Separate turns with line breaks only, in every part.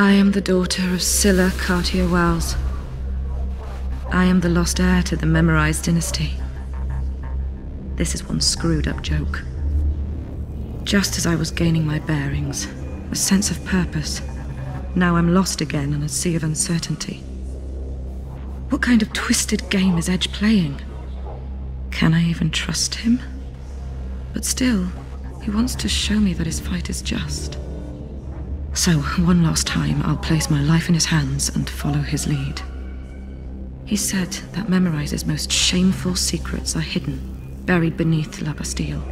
I am the daughter of Scylla Cartier Wells. I am the lost heir to the Memorize dynasty. This is one screwed up joke. Just as I was gaining my bearings, a sense of purpose, now I'm lost again in a sea of uncertainty. What kind of twisted game is Edge playing? Can I even trust him? But still, he wants to show me that his fight is just. So, one last time, I'll place my life in his hands and follow his lead. He said that Memorize's most shameful secrets are hidden, buried beneath La Bastille.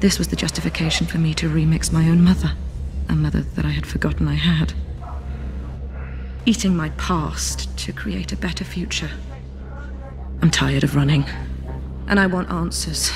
This was the justification for me to remix my own mother, a mother that I had forgotten I had. Eating my past to create a better future. I'm tired of running, and I want answers.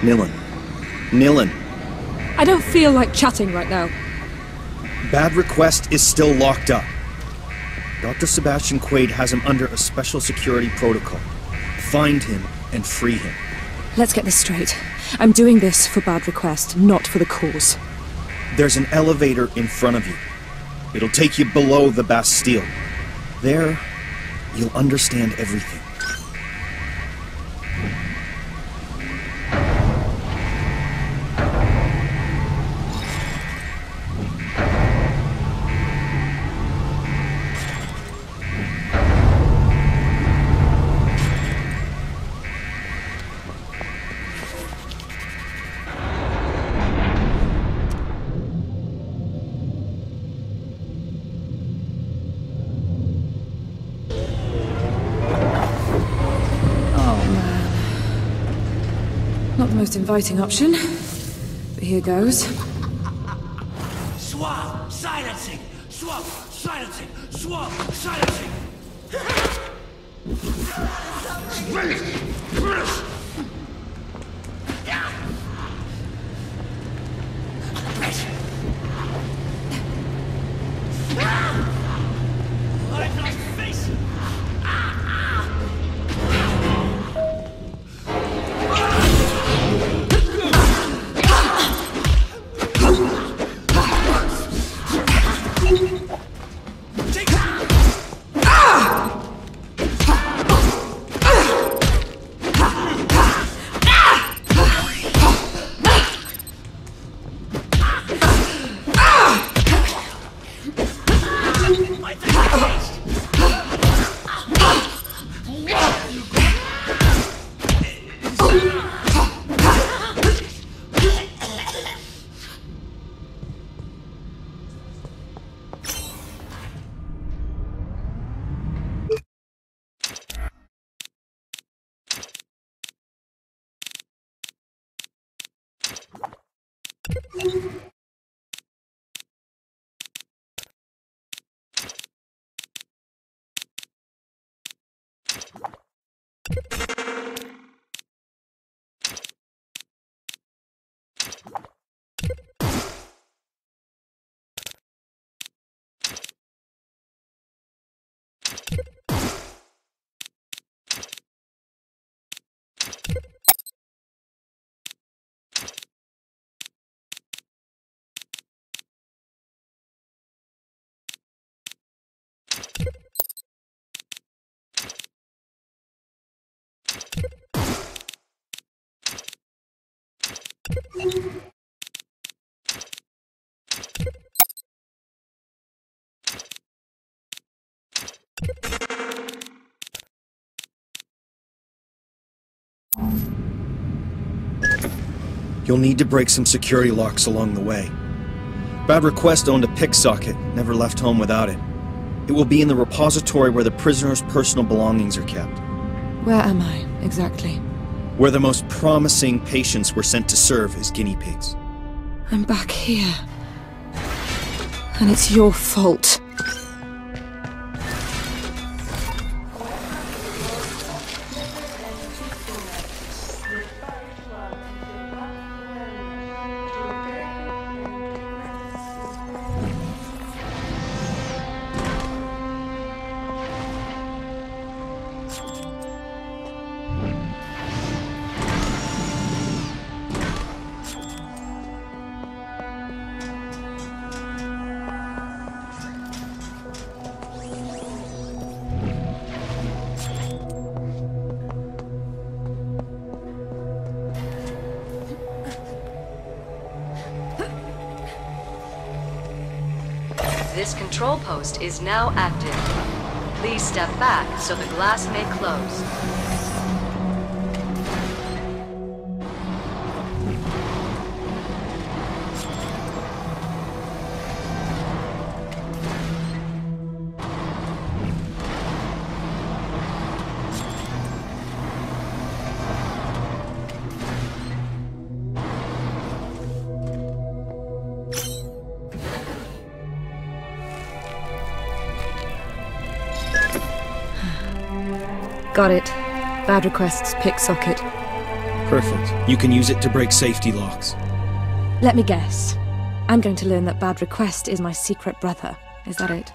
Nilin. Nilin.
I don't feel like chatting right now.
Bad Request is still locked up. Dr. Sebastian Quaid has him under a special security protocol. Find him and free him.
Let's get this straight. I'm doing this for Bad Request, not for the cause.
There's an elevator in front of you. It'll take you below the Bastille. There, you'll understand everything.
Inviting option, but here goes.
Swap! Silencing! Swap! Silencing! Swap! Silencing! Face!
You'll need to break some security locks along the way. Bad Request owned a pick socket, never left home without it. It will be in the repository where the prisoner's personal belongings are kept.
Where am I, exactly?
where the most promising patients were sent to serve as guinea pigs.
I'm back here. And it's your fault.
This control post is now active. Please step back so the glass may close. Bad requests, pick socket.
Perfect. You can use it to break safety locks.
Let me guess. I'm going to learn that Bad Request is my secret brother. Is that it?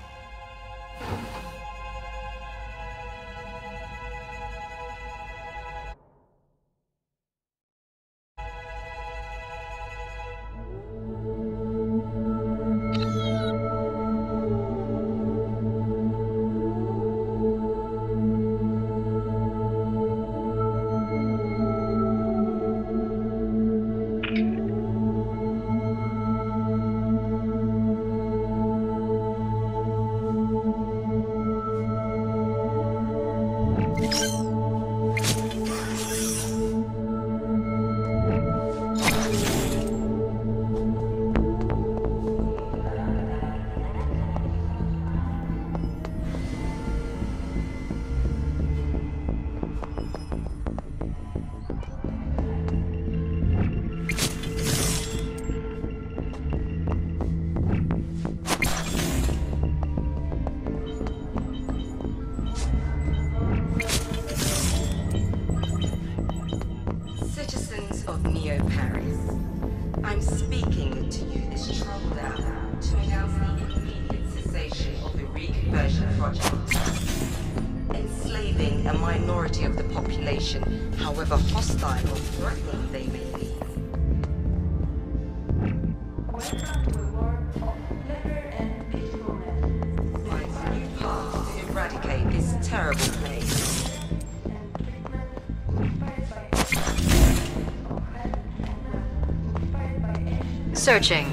Searching.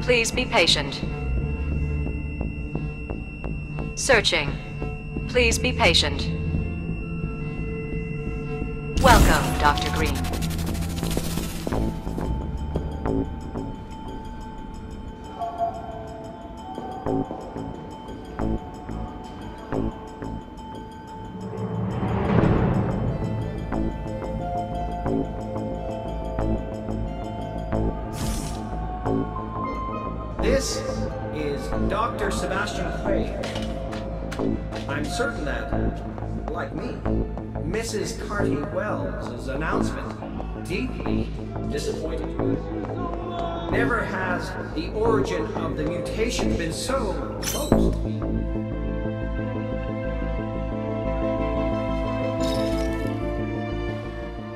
Please be patient. Searching. Please be patient.
Certain that, like me, Mrs. Cartier Wells' announcement deeply disappointed you. Never has the origin of the mutation been so close.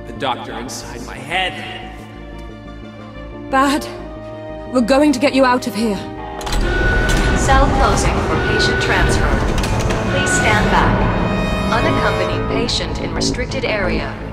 The doctor inside my head.
Bad. We're going to get you out of here.
Cell closing for patient transfer. Please stand back. Unaccompanied patient in restricted area.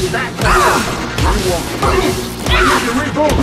Is that You won't. I need to reboot.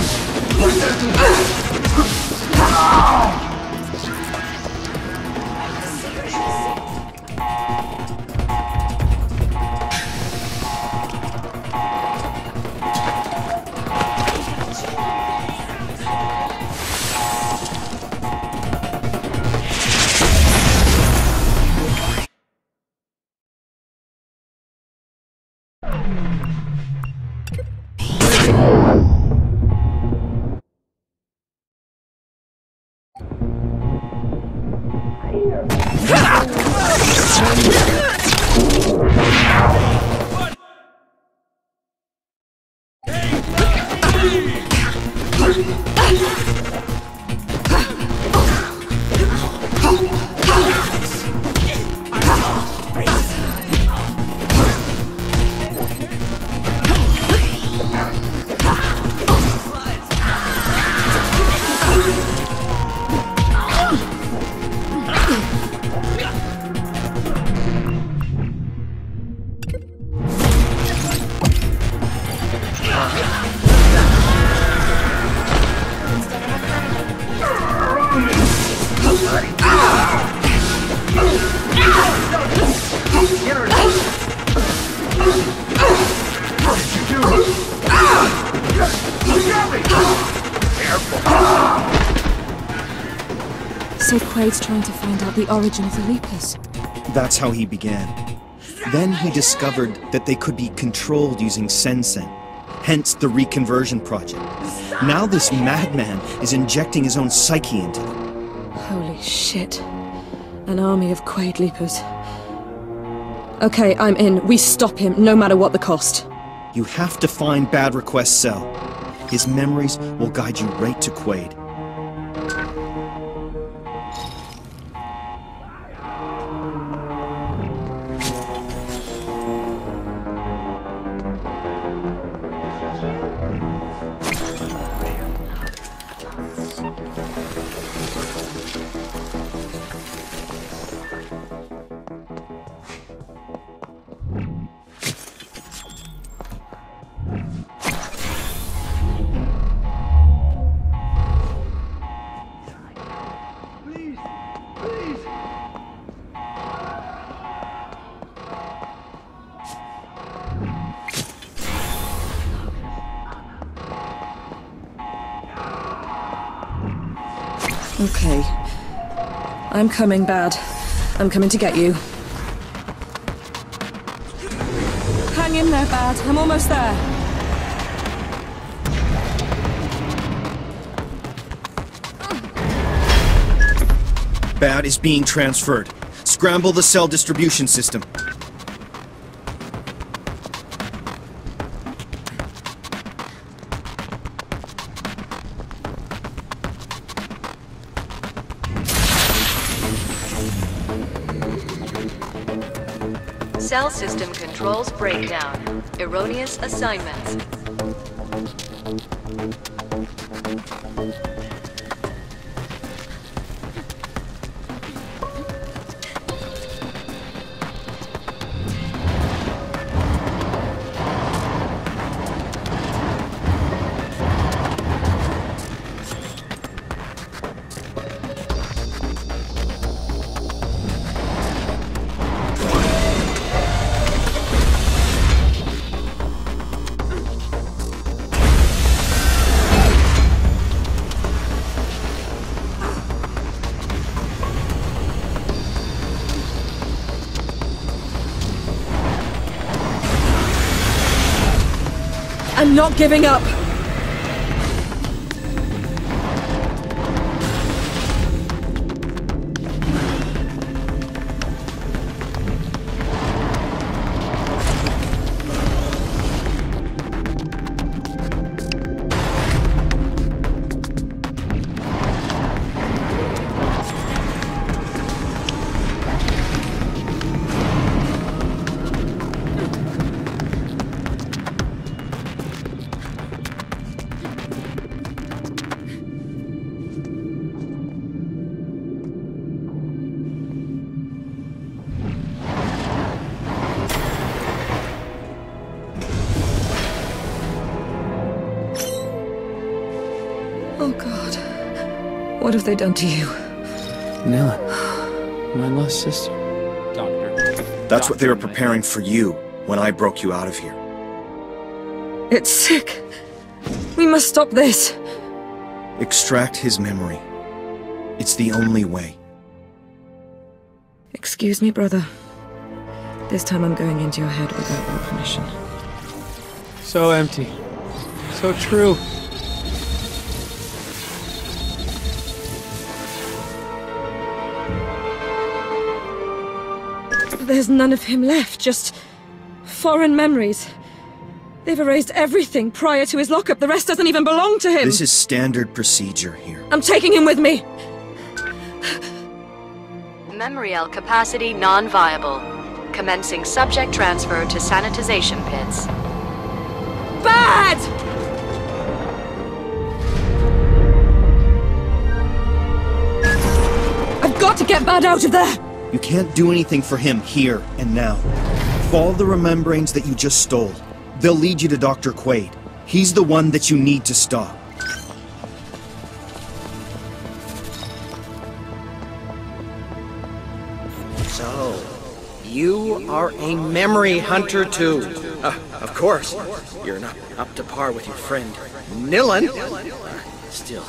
So Quaid's trying to find out the origin of the Leapers.
That's how he began. Then he discovered that they could be controlled using Sensen, hence the reconversion project. Now this madman is injecting his own psyche into them.
Holy shit. An army of Quaid Leapers. Okay, I'm in. We stop him, no matter what the cost.
You have to find Bad Request Cell. His memories will guide you right to Quaid.
I'm coming, Bad. I'm coming to get you. Hang in there, Bad. I'm almost there.
Bad is being transferred. Scramble the cell distribution system.
Cell system controls breakdown. Erroneous assignments.
Not giving up. What have they done to you?
Nilin, my lost sister.
Doctor.
That's what they were preparing for you when I broke you out of here.
It's sick. We must stop this.
Extract his memory. It's the only way.
Excuse me, brother. This time I'm going into your head without your permission.
So empty. So true.
There's none of him left, just foreign memories. They've erased everything prior to his lockup. The rest doesn't even belong to him.
This is standard procedure here.
I'm taking him with me.
Memorial capacity non-viable. Commencing subject transfer to sanitization pits.
Bad! I've got to get Bad out of there!
You can't do anything for him here and now. Follow the rememberings that you just stole. They'll lead you to Dr. Quaid. He's the one that you need to stop.
So, you are a memory hunter too. Uh, of course, you're not up to par with your friend Nilin. Still,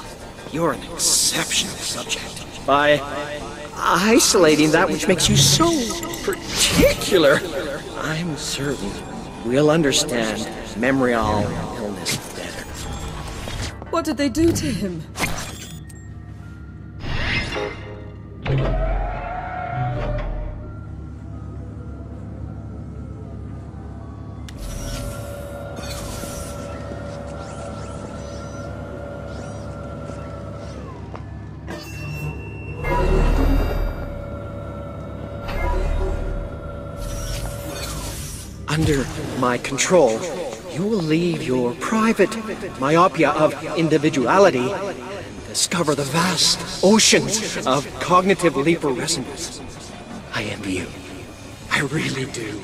you're an exceptional subject. By isolating that which makes you so particular, I'm certain we'll understand memorial illness better.
What did they do to him?
My control, you will leave your private myopia of individuality and discover the vast oceans of cognitive leaper resonance. I envy you. I really do.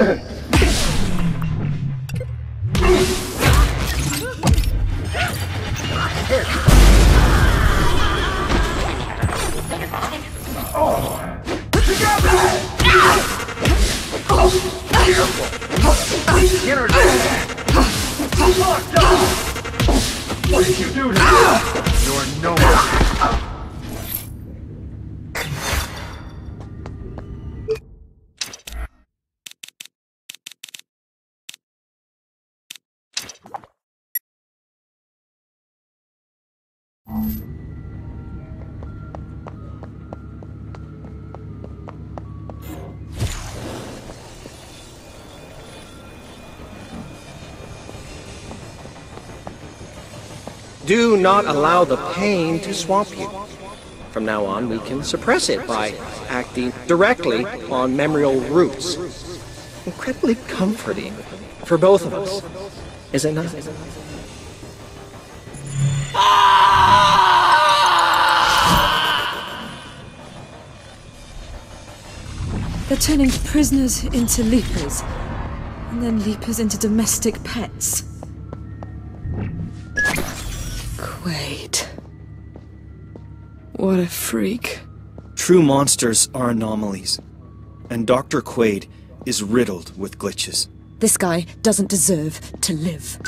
Okay. Do
not allow the pain to swamp you. From now on, we can suppress it by acting directly on memorial roots. Incredibly comforting for both of us, is it not?
They're turning prisoners into leapers, and then leapers into domestic pets. Quaid. What a freak.
True monsters are anomalies, and Dr. Quaid is riddled with glitches.
This guy doesn't deserve to live.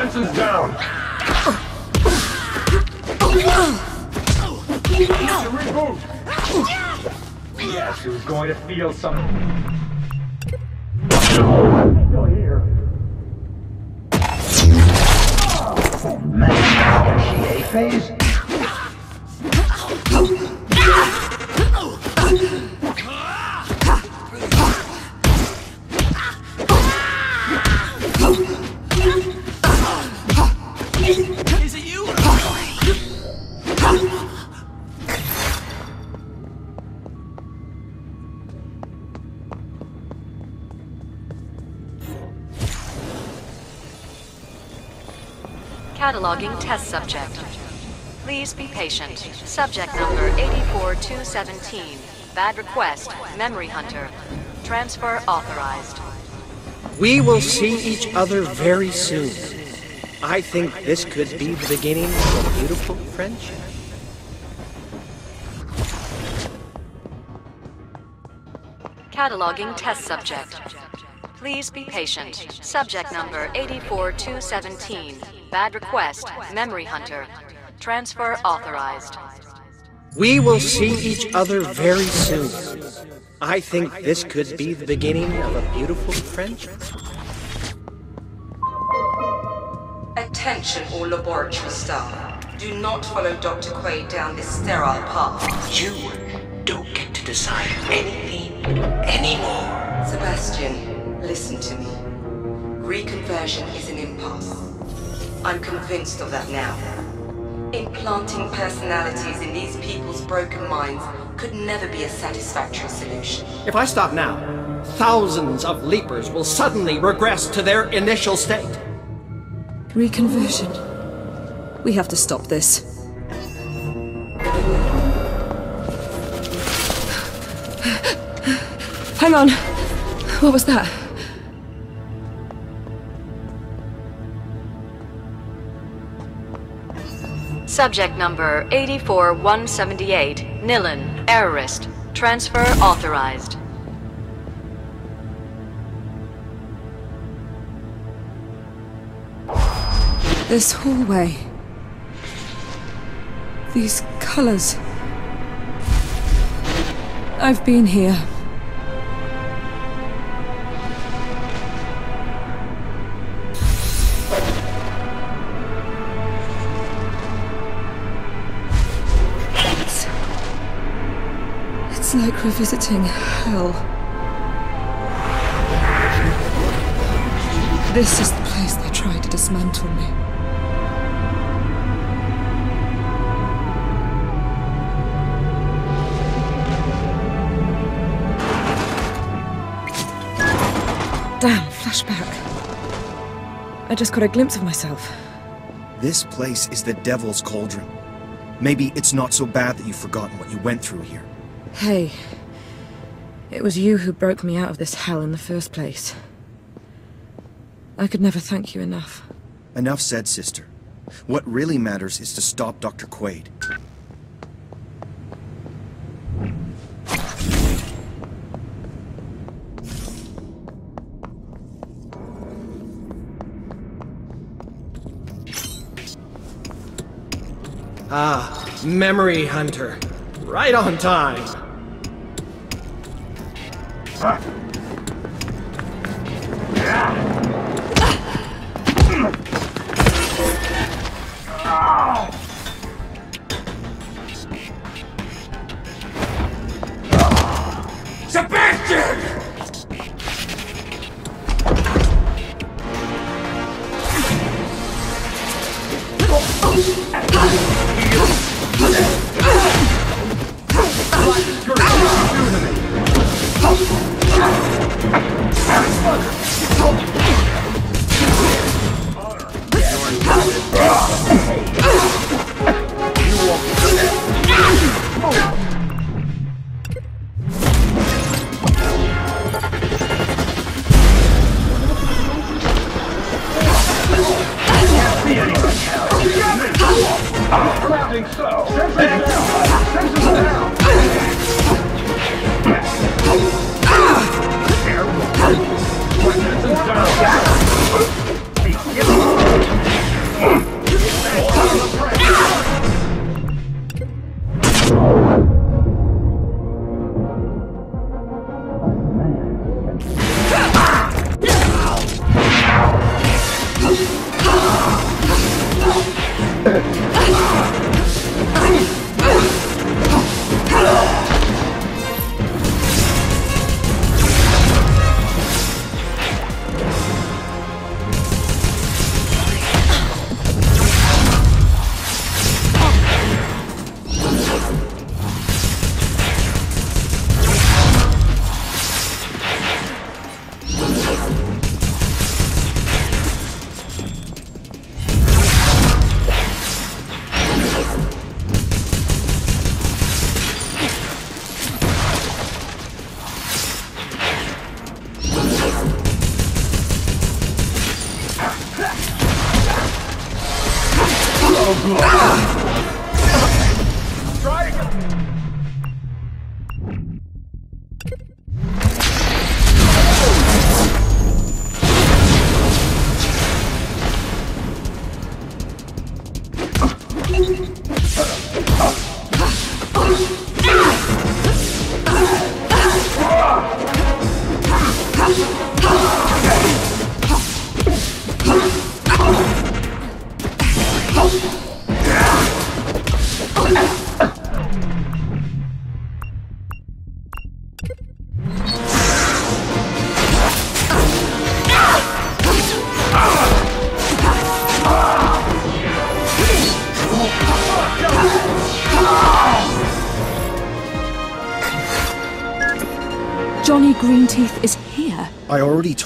Senses down. To reboot. Yes, who's going to feel some... Still here. Is she A-phase?
Cataloging test subject. Please be patient. Subject number 84217. Bad request. Memory Hunter. Transfer authorized.
We will see each other very soon. I think this could be the beginning of a beautiful friendship.
Cataloging test subject. Please be patient. Subject number 84217. Bad request. Memory Hunter. Transfer authorized.
We will see each other very soon. I think this could be the beginning of a beautiful friendship.
Attention all laboratory staff. Do not follow Dr. Quaid down this sterile path.
You don't get to decide anything anymore.
Sebastian, listen to me. Reconversion is an impasse. I'm convinced of that now. Implanting personalities in these people's broken minds could never be a satisfactory solution.
If I stop now, thousands of leapers will suddenly regress to their initial state.
Reconversion. We have to stop this. Hang on. What was that?
Subject number 84178. Nilin. Errorist. Transfer authorized.
This hallway. These colors. I've been here. It's like revisiting hell. This is the place they tried to dismantle me. Damn, flashback. I just got a glimpse of myself.
This place is the Devil's Cauldron. Maybe it's not so bad that you've forgotten what you went through here.
Hey, it was you who broke me out of this hell in the first place. I could never thank you enough.
Enough said, sister. What really matters is to stop Dr. Quaid.
Ah, Memory Hunter. Right on time.
I'm imagining so.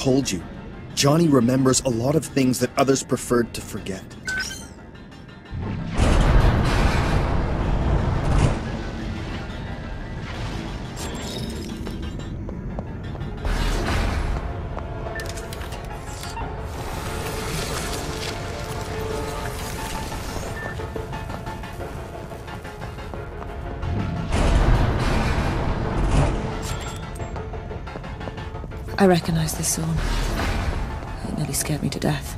Told you. Johnny remembers a lot of things that others preferred to forget.
Recognize this zone. It nearly scared me to death.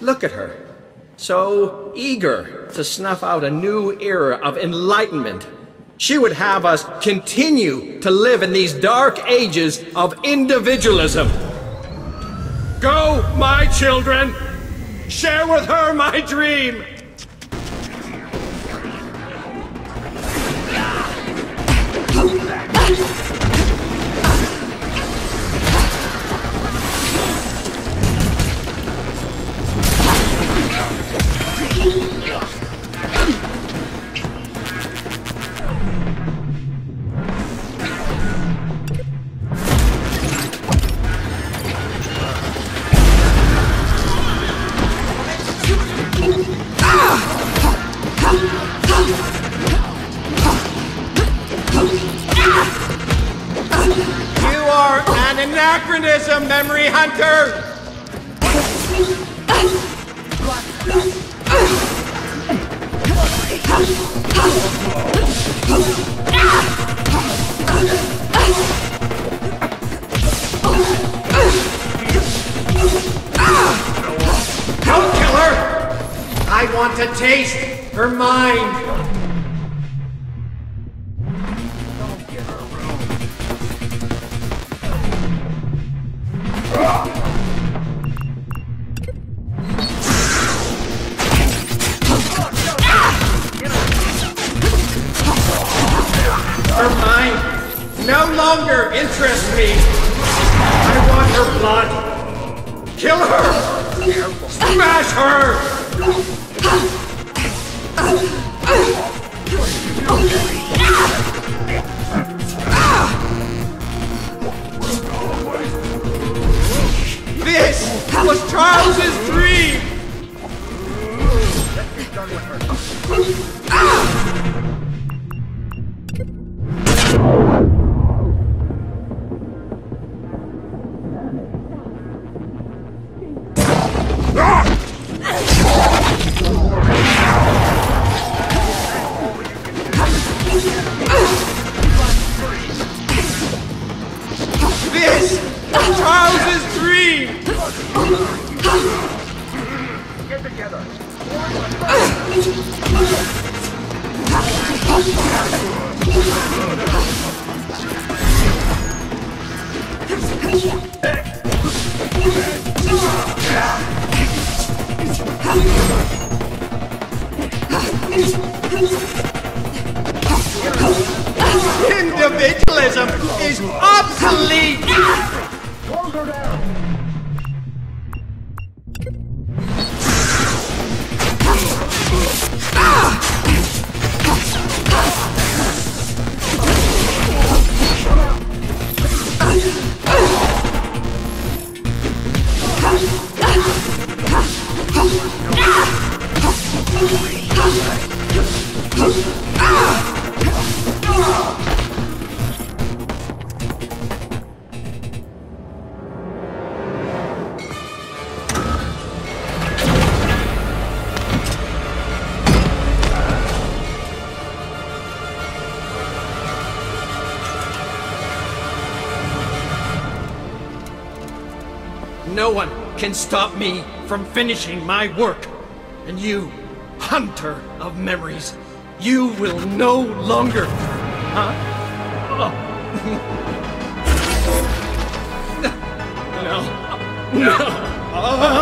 Look at her. So eager to snuff out a new era of enlightenment. She would have us continue to live in these dark ages of individualism. Go, my children! Share with her my dream! Longer interests me. I want her blood. Kill her! Smash her! This was Charles's dream! This can stop me from finishing my work. And you, hunter of memories, you will no longer. Huh? Oh. no. No.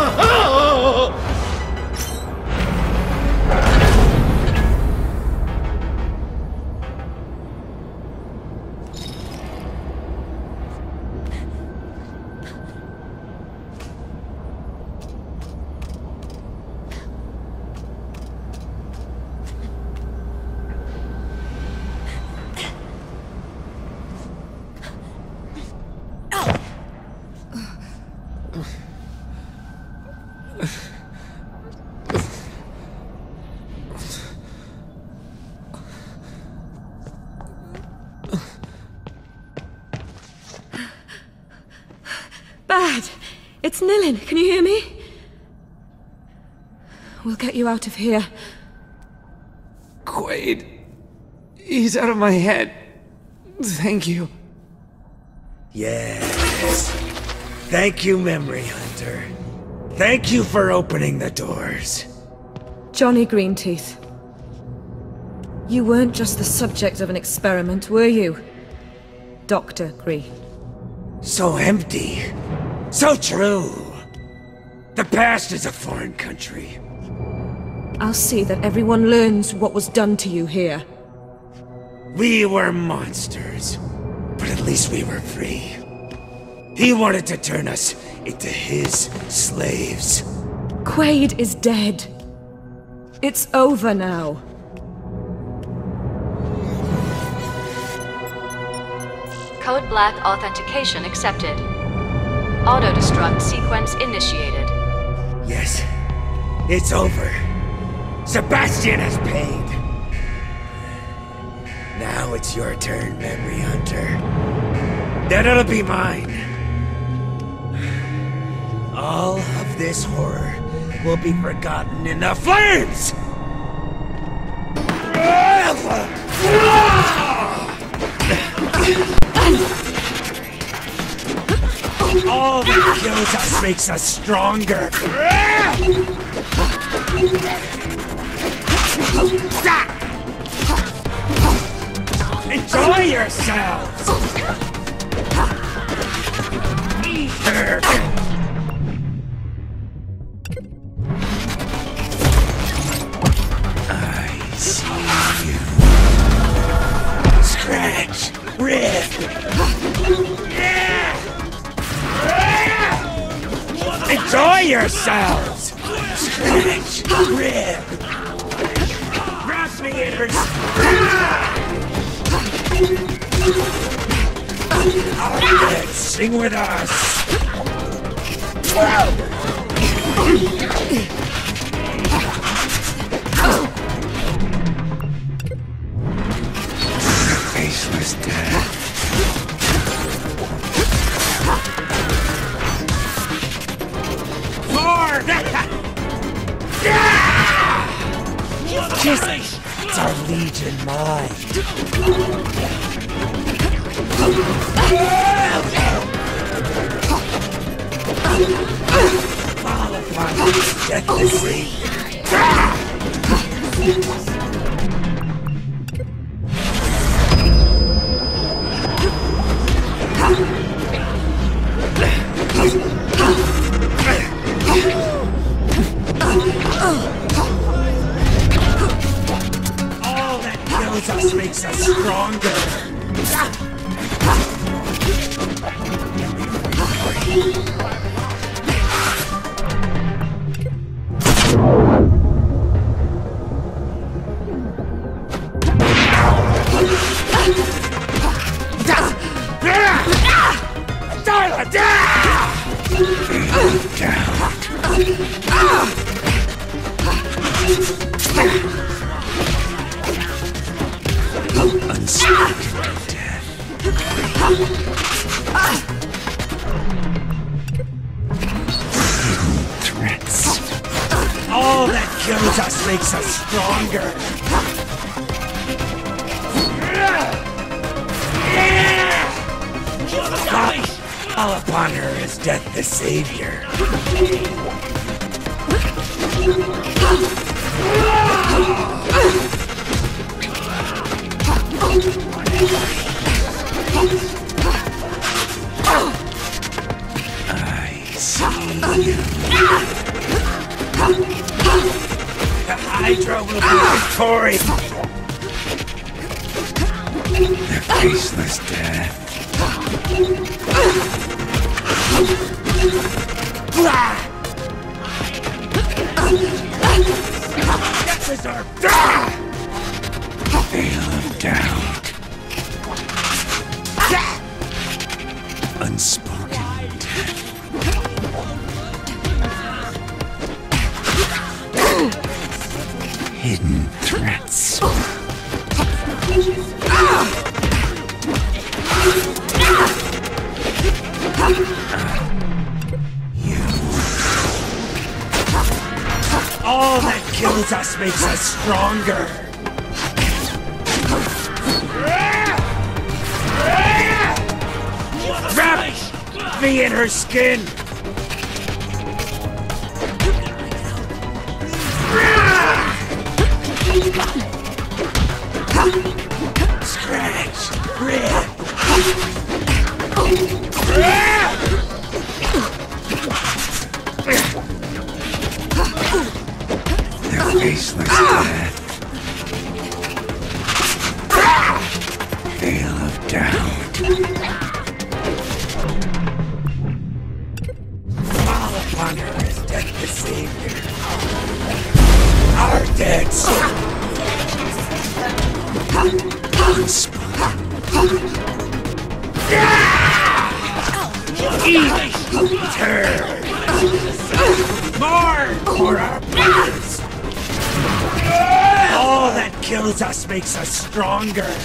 Out of here.
Quaid. He's out of my head. Thank you.
Yes. Thank you, Memory Hunter. Thank you for opening the doors.
Johnny Greenteeth. You weren't just the subject of an experiment, were you? Dr. Green.
So empty. So true. The past is a foreign country.
I'll see that everyone learns what was done to you here.
We were monsters, but at least we were free. He wanted to turn us into his slaves.
Quaid is dead. It's over now.
Code Black authentication accepted. Auto-destruct sequence initiated.
Yes, it's over. Sebastian has paid. Now it's your turn, Memory Hunter. Then it'll be mine. All of this horror will be forgotten in the flames! All that kills us makes us stronger. Enjoy yourselves! With us! Kills us makes us stronger. Wrap me in her skin. Scratch, rip. The us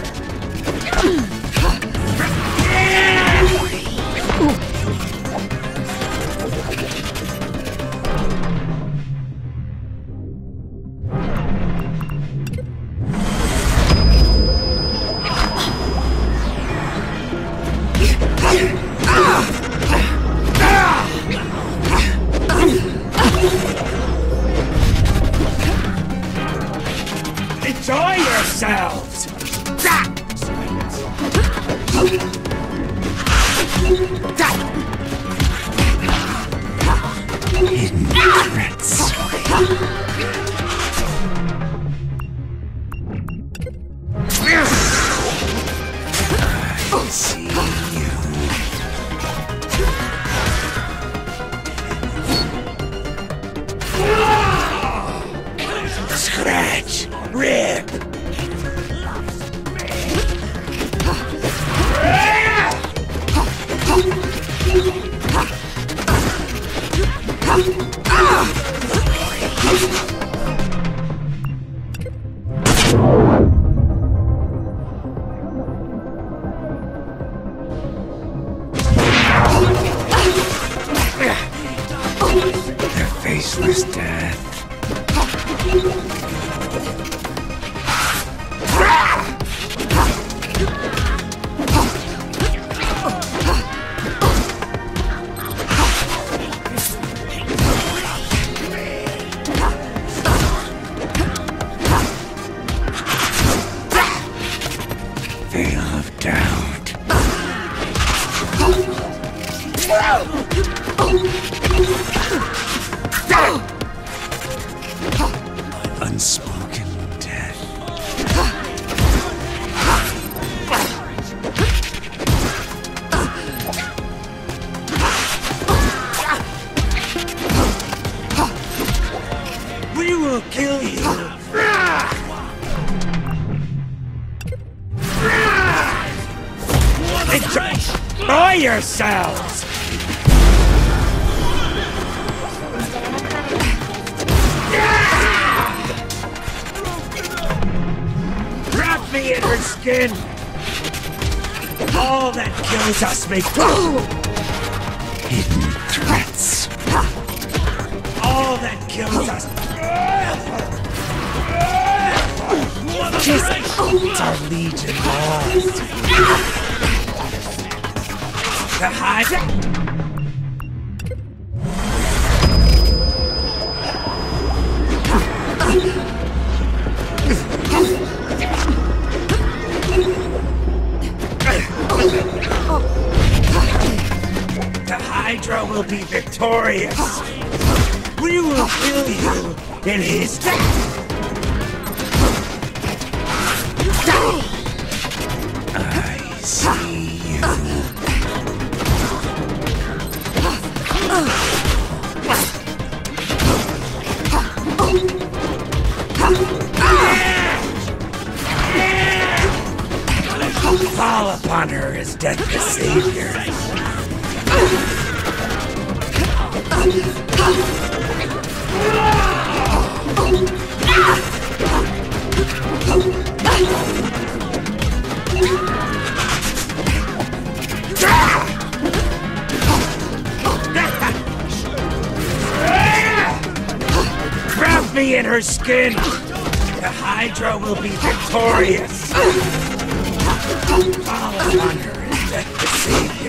Unspoken death. We will kill you. Enjoy yourselves! In! All that kills us makes hidden threats. All that kills us. Just it's our legion lost. The high. Be victorious. We will kill you in his death. I see you. Fall upon her as death the savior me in her skin! The Hydra will be victorious! Follow on her the.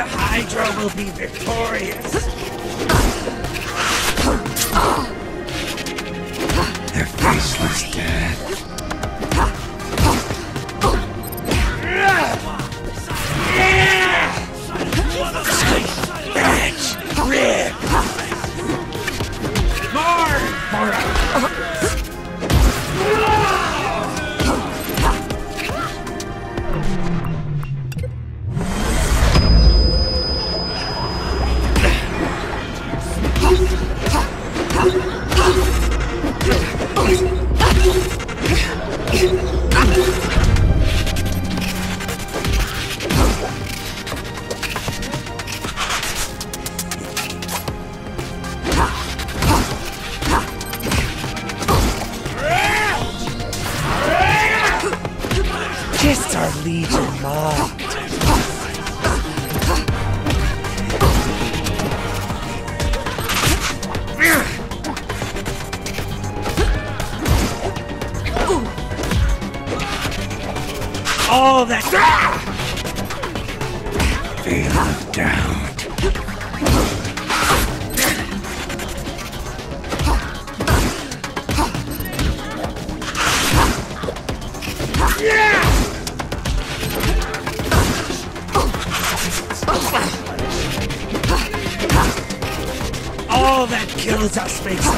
The Hydra will be victorious! Their faceless death. Bitch! Rip! More! More!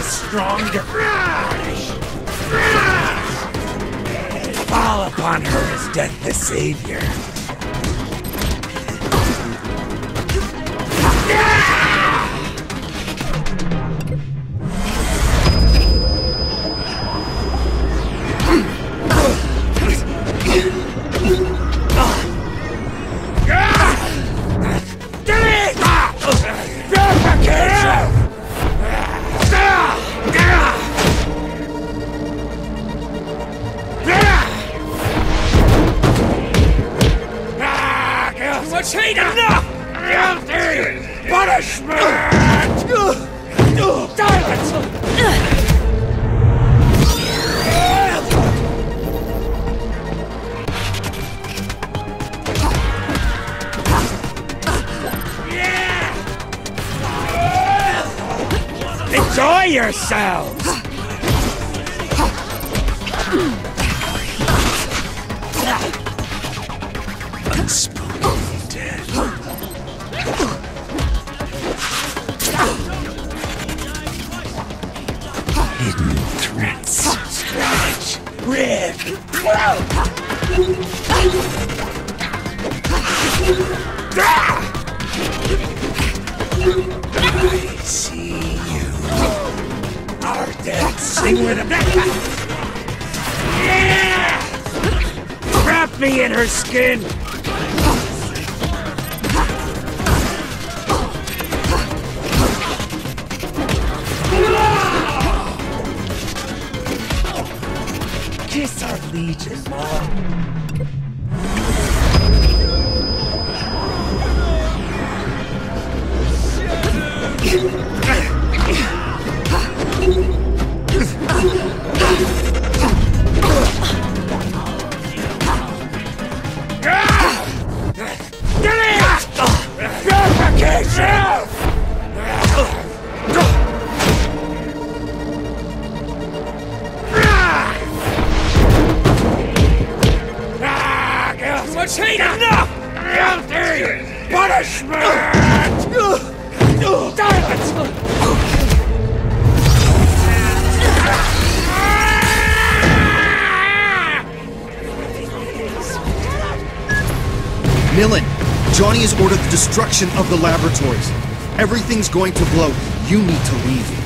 stronger. Fall upon her as death the savior. me in her skin! Kiss our legion, Mom.
Destruction of the laboratories. Everything's going to blow. You need to leave.